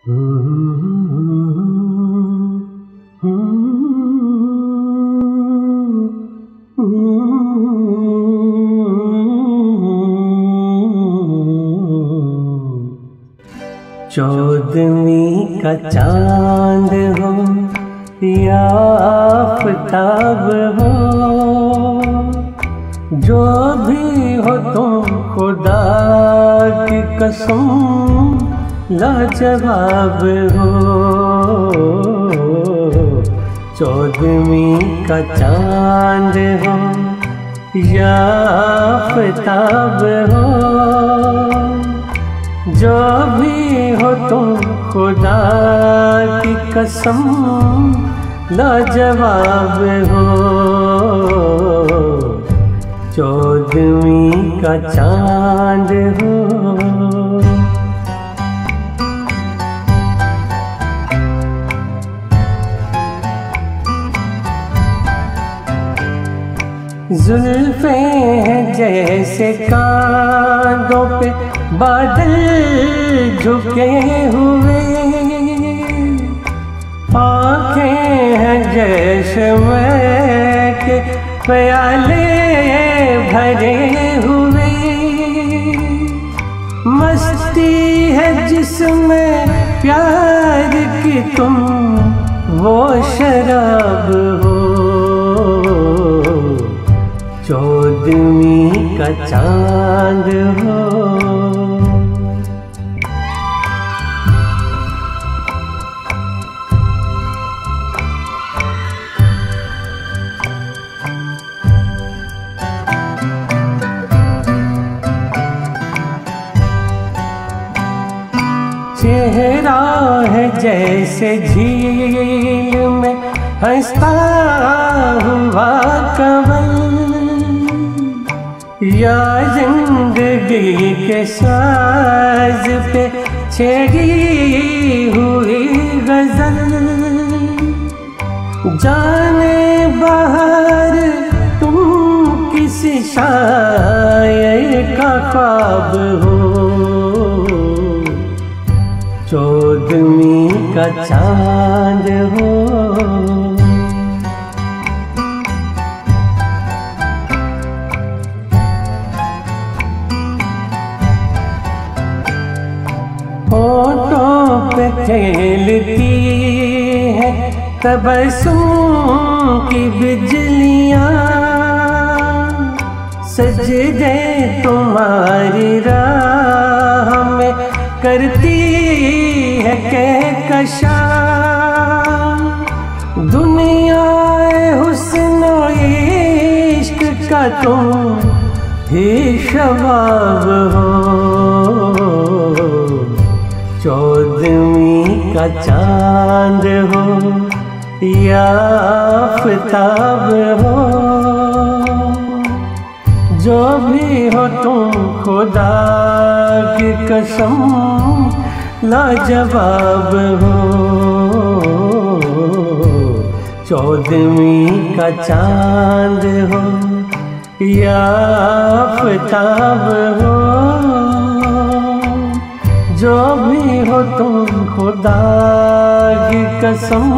चौदवी का चाँद हो या आफ्ताब हो जो भी हो तुम खुदा की कसम लाजवाब हो। चौदवी का चाँद हो या आफ्ताब हो। जो भी हो तुम खुदा की कसम लाजवाब हो। चौदवी का चाँद हो। जुल्फे हैं जैसे कांधों पे बादल झुके हुए। आँखें हैं जैसे के प्याले भरे हुए। मस्ती है जिसमें प्यार की तुम वो चौदवी का चाँद हो। चेहरा है जैसे झील में हंसता हुआ कमल या ज़िंदगी के साज पे छेड़ी हुई गज़ल। जाने बाहर तुम किस शायर का ख्वाब हो? चौदवी का चाँद हो। खेलती है तबसुम की बिजलियाँ। सजदे तुम्हारी राह में करती है कहकशा। दुनिया हुसन इश्क का तुम ही शबाब हो। का चाँद हो या हो, जो भी हो तुम खुदा की कसम लाजवाब हो। चौदवी का चाँद हो या हो, जो भी हो तुम खुदा की कसम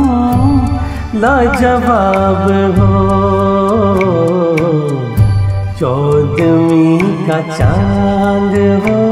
लाजवाब हो। चौदवी का चाँद हो।